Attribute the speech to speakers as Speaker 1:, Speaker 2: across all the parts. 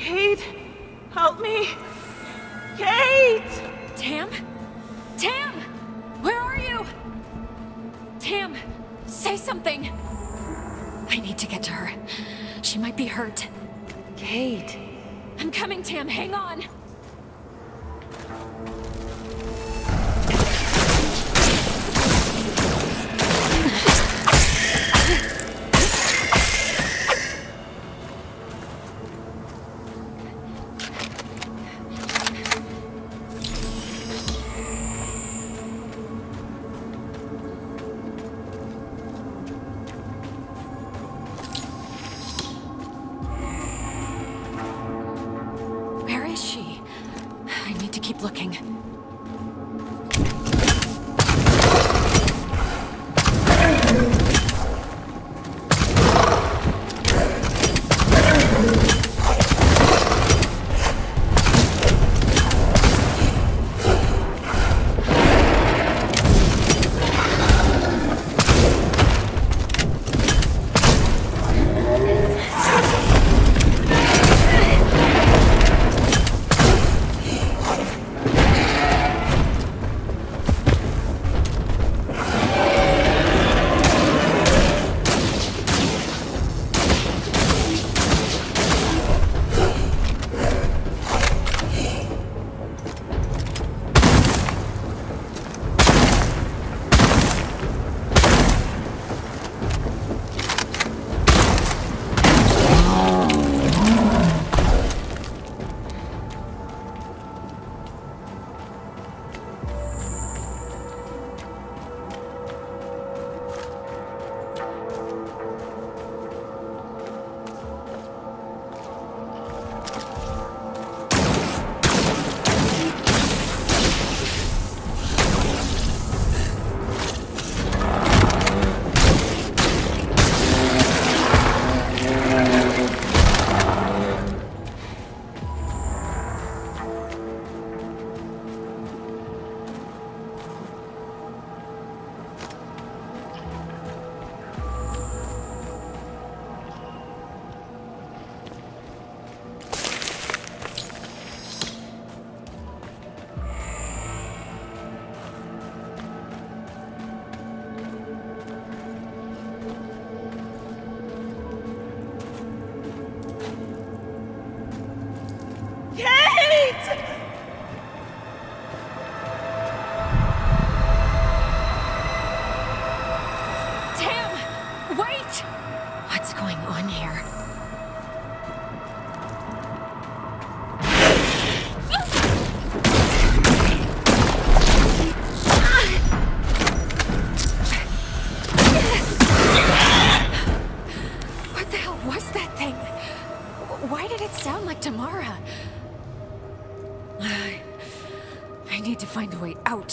Speaker 1: Kate, help me. Kate!
Speaker 2: Tam? Tam! Where are you? Tam, say something. I need to get to her. She might be hurt.
Speaker 1: Kate.
Speaker 2: I'm coming, Tam. Hang on.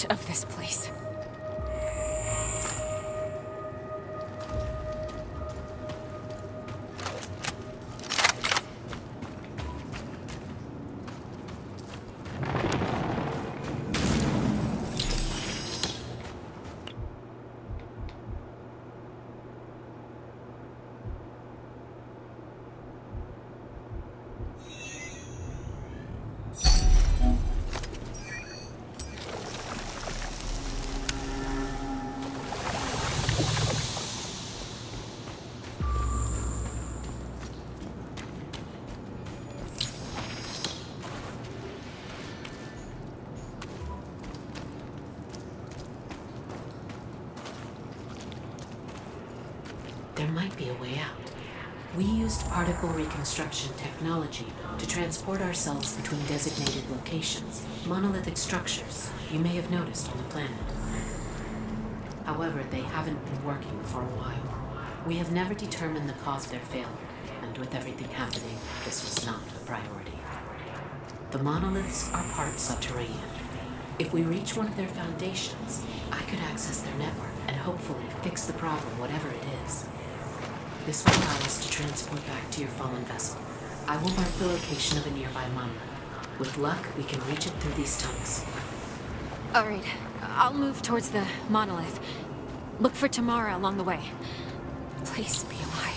Speaker 2: Of this place.
Speaker 3: Particle reconstruction technology to transport ourselves between designated locations, monolithic structures you may have noticed on the planet. However, they haven't been working for a while. We have never determined the cause of their failure, and with everything happening, this was not a priority. The monoliths are part subterranean. If we reach one of their foundations, I could access their network and hopefully fix the problem, whatever it is. This will allow us to transport back to your fallen vessel. I will mark the location of a nearby monolith. With luck, we can reach it through these tunnels.
Speaker 2: All right, I'll move towards the monolith. Look for Tamara along the way. Please be alive.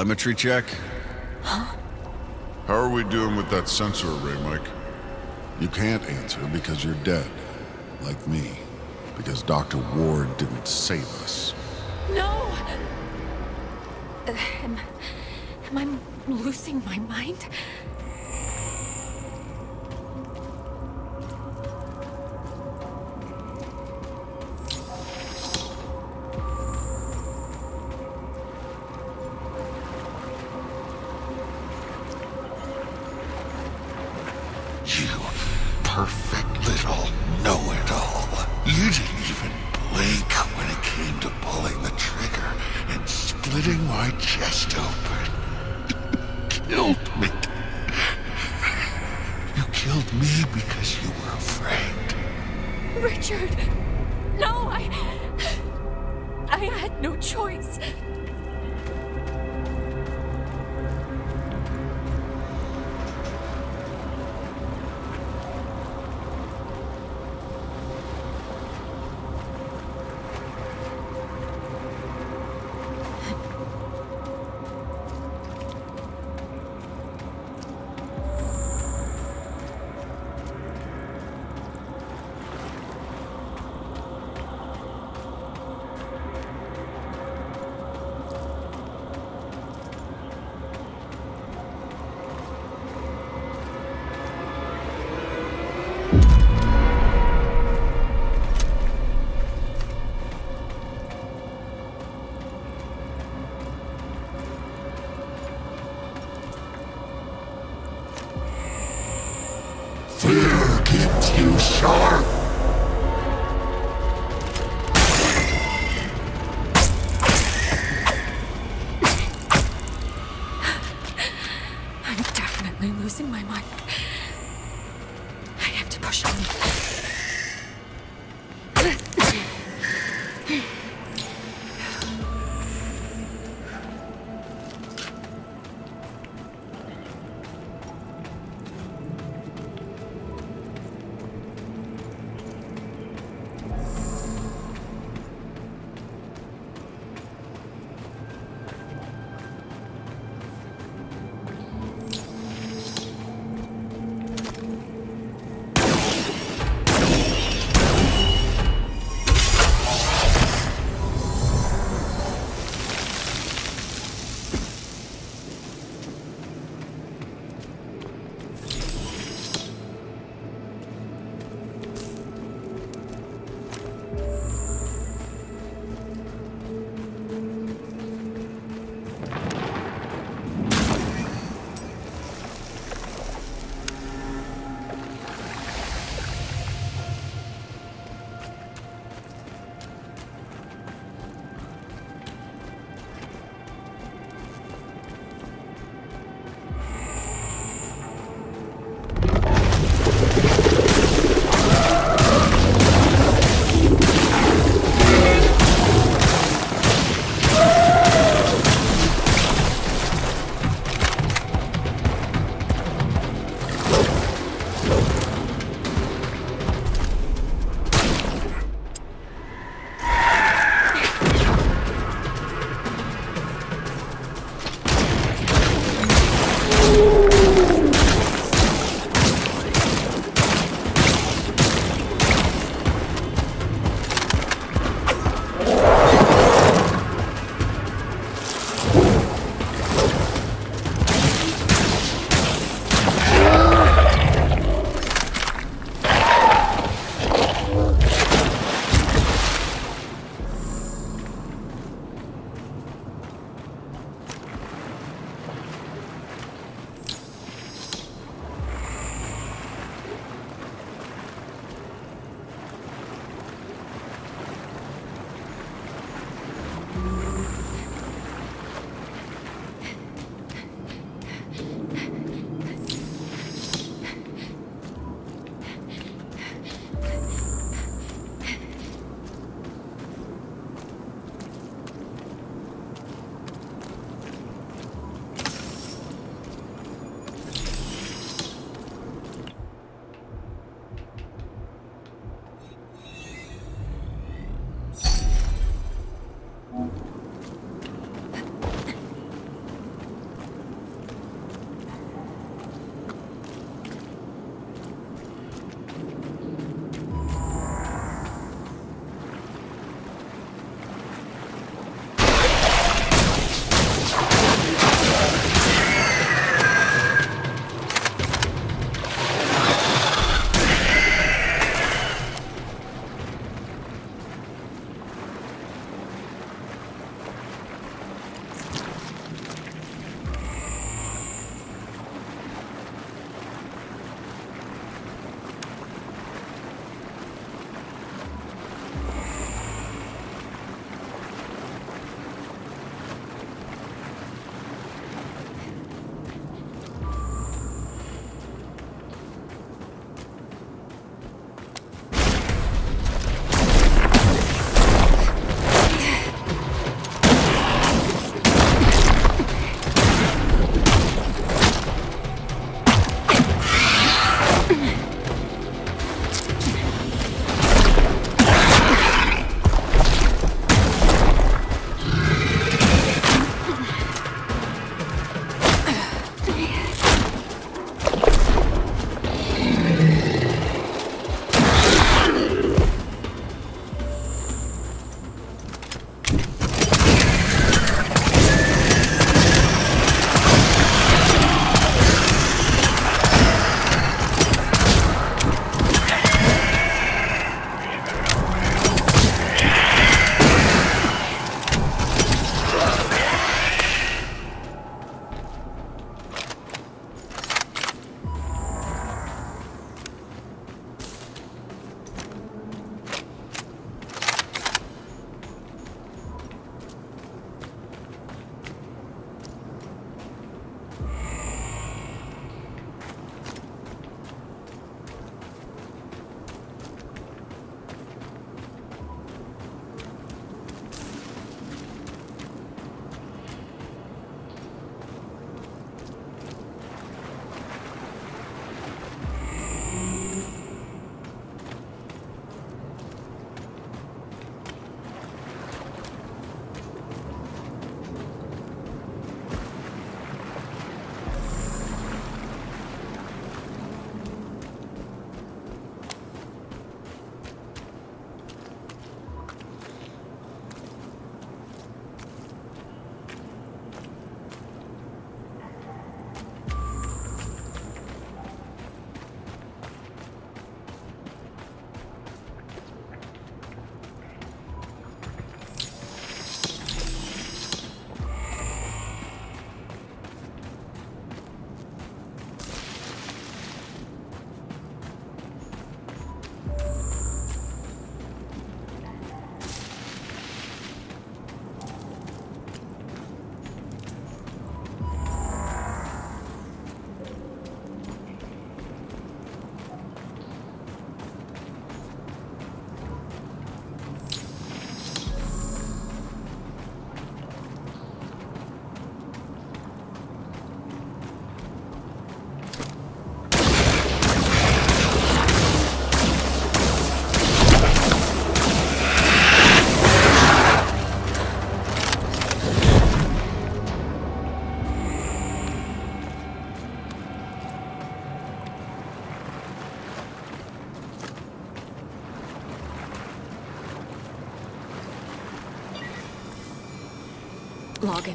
Speaker 2: Telemetry check? Huh?
Speaker 4: How are we doing with that sensor array, Mike? You can't answer because you're dead. Like me. Because Dr. Ward didn't save us.
Speaker 5: No! Uh, am, am I losing my mind?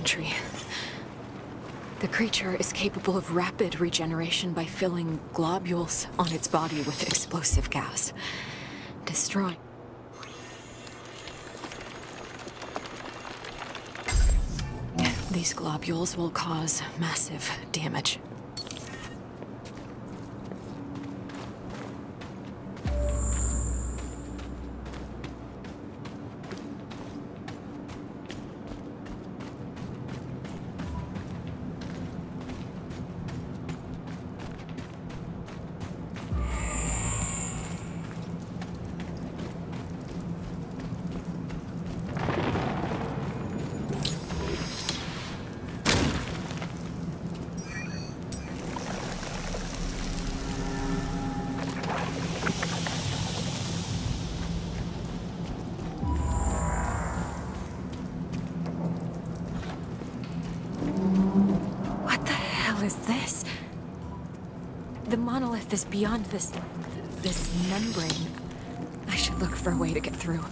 Speaker 2: Log entry. The creature is capable of rapid regeneration by filling globules on its body with explosive gas, destroying. These globules will cause massive damage. The monolith is beyond this... this membrane. I should look for a way to get through.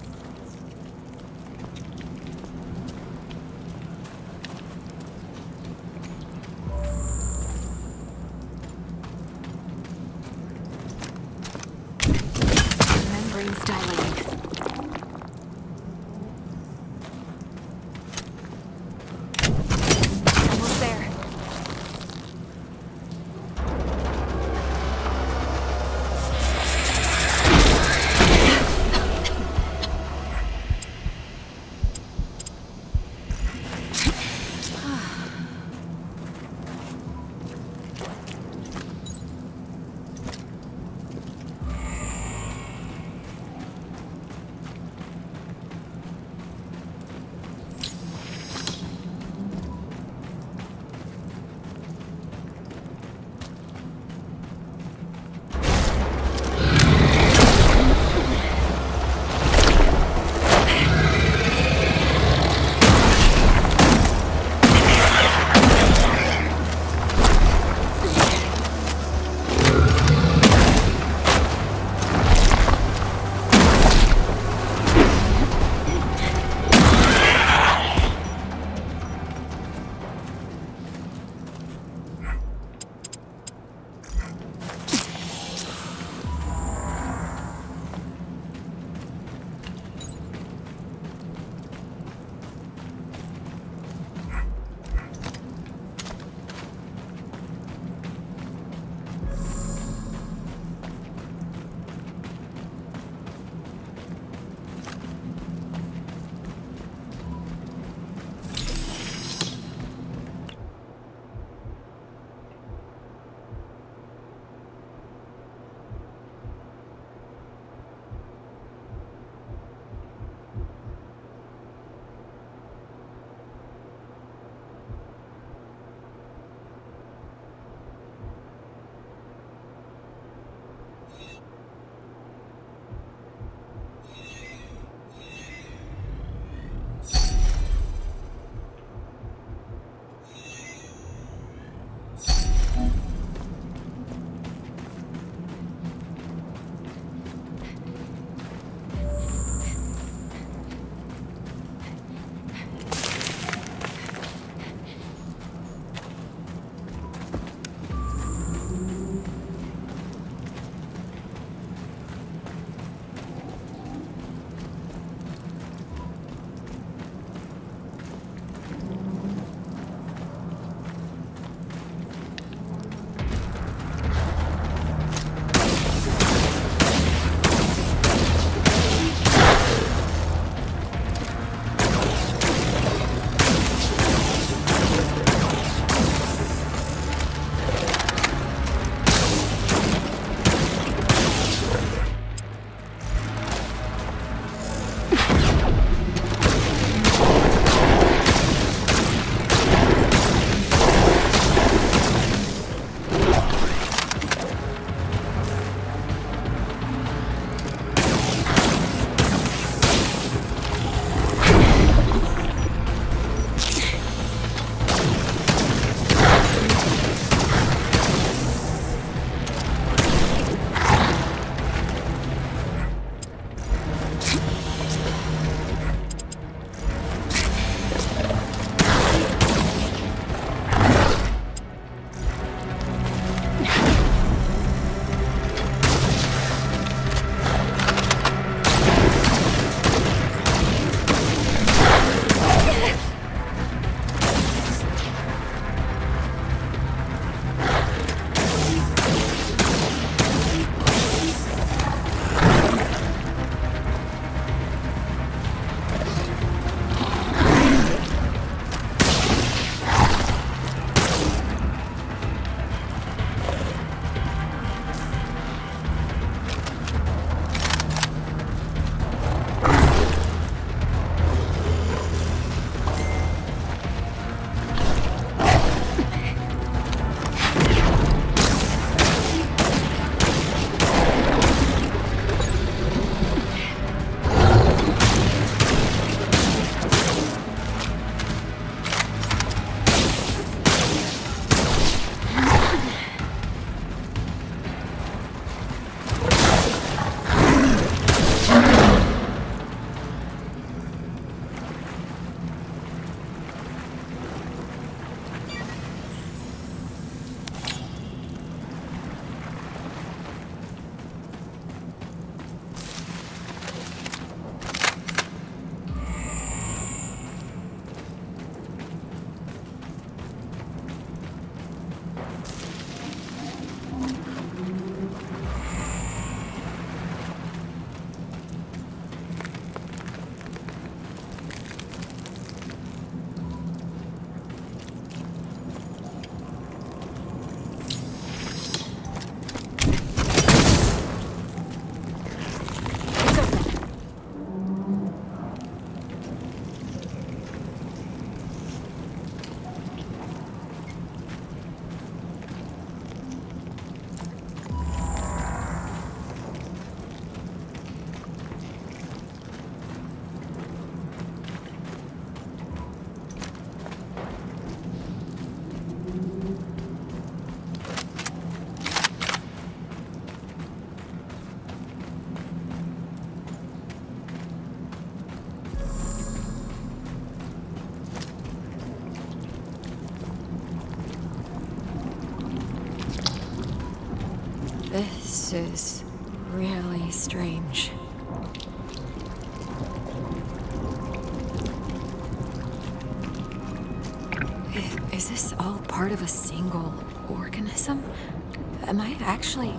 Speaker 2: Am I actually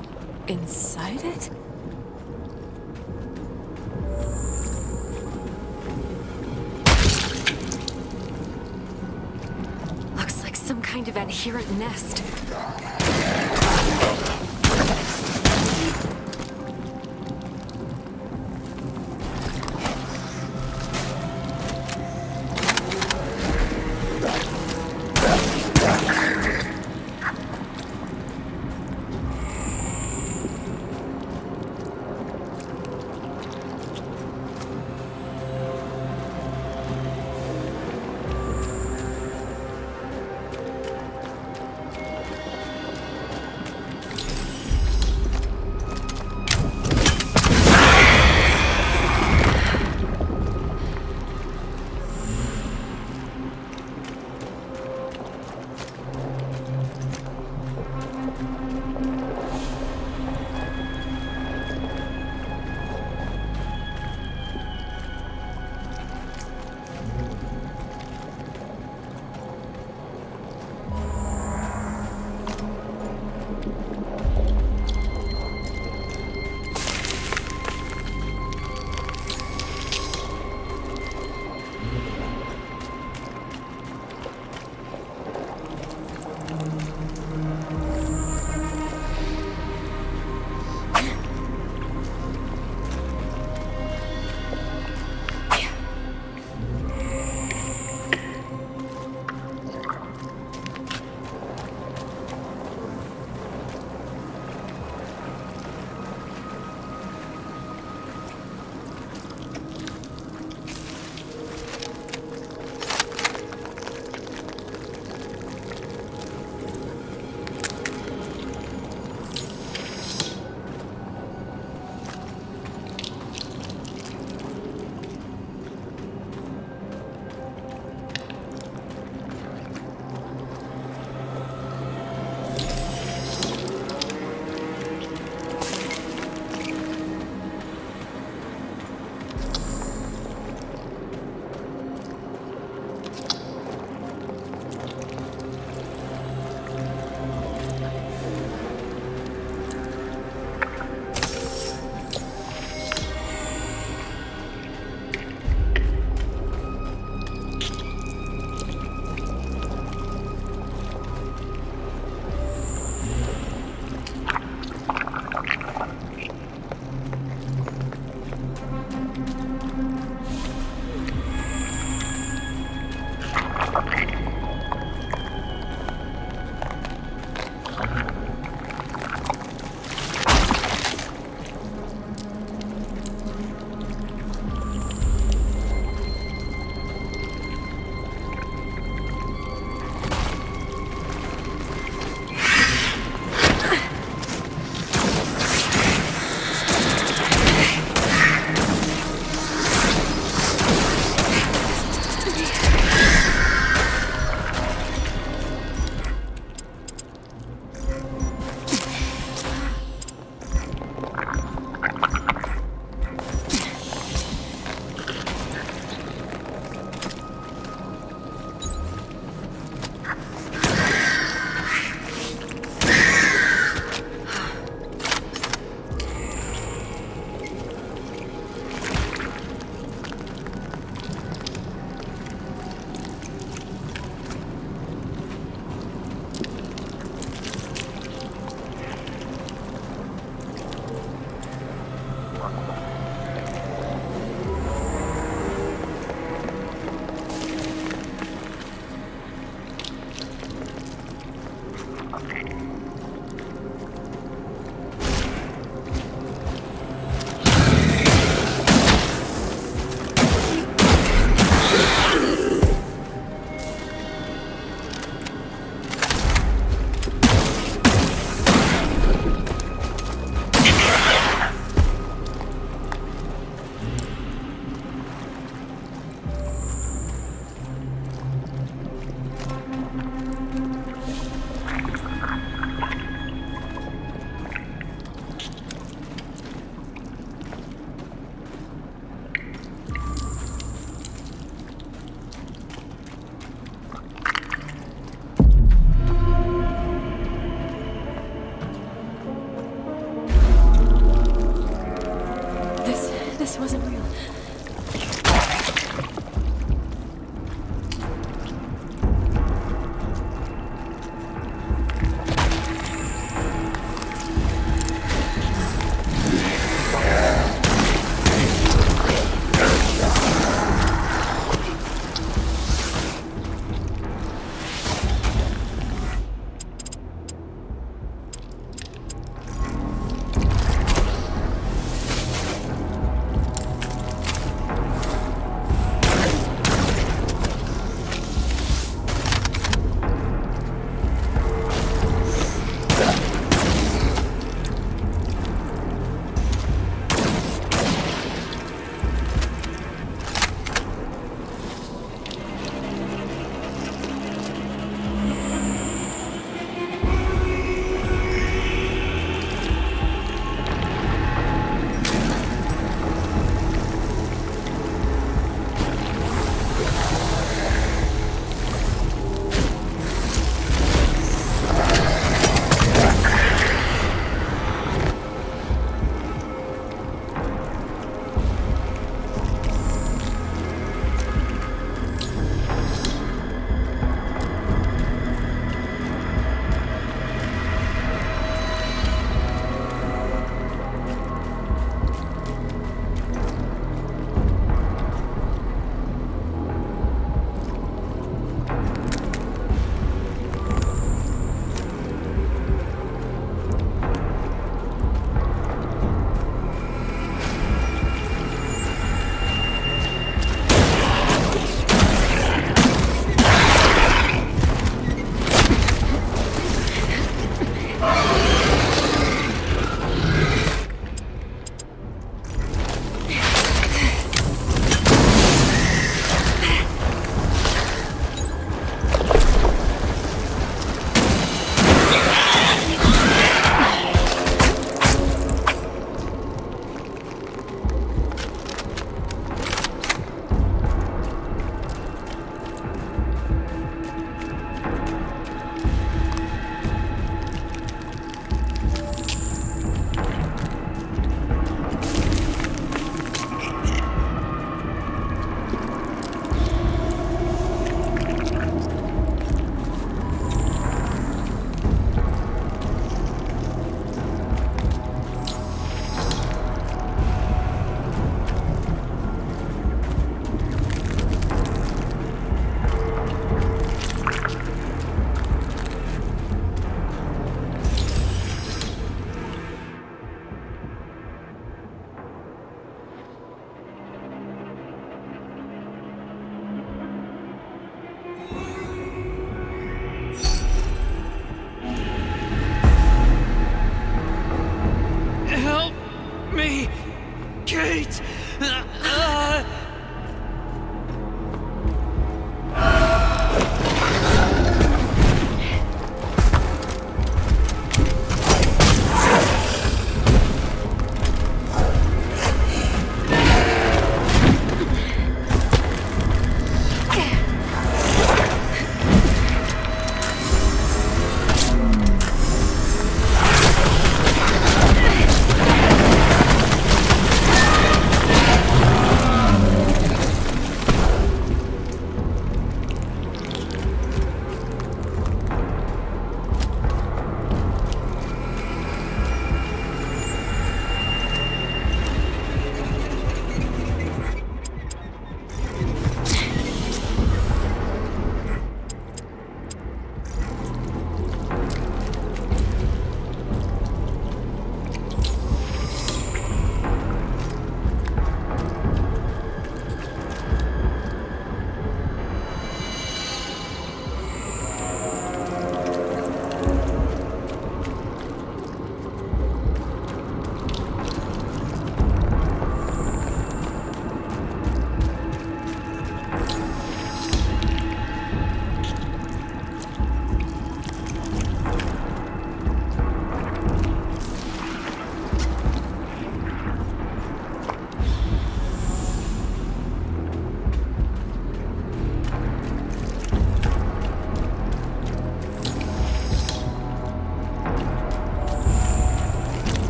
Speaker 2: inside it? Looks like some kind of adherent nest.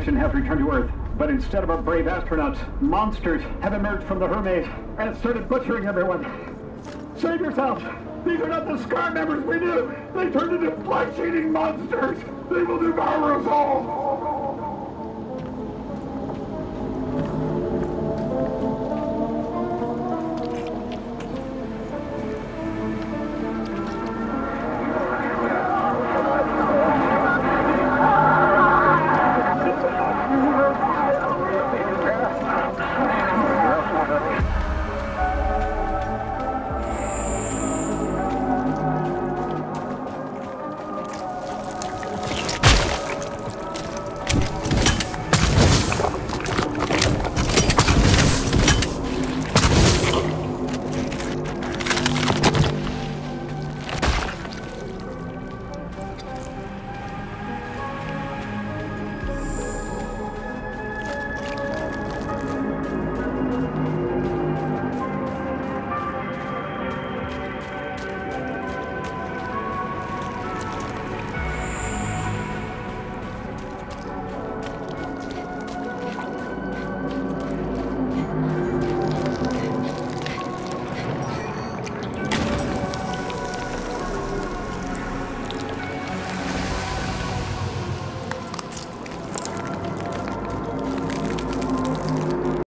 Speaker 6: Mission has returned to Earth. But instead of our brave astronauts, monsters have emerged from the Hermes and started butchering everyone. Save yourselves! These are not the SCAR members we knew! They turned into flesh-eating monsters! They will devour us all!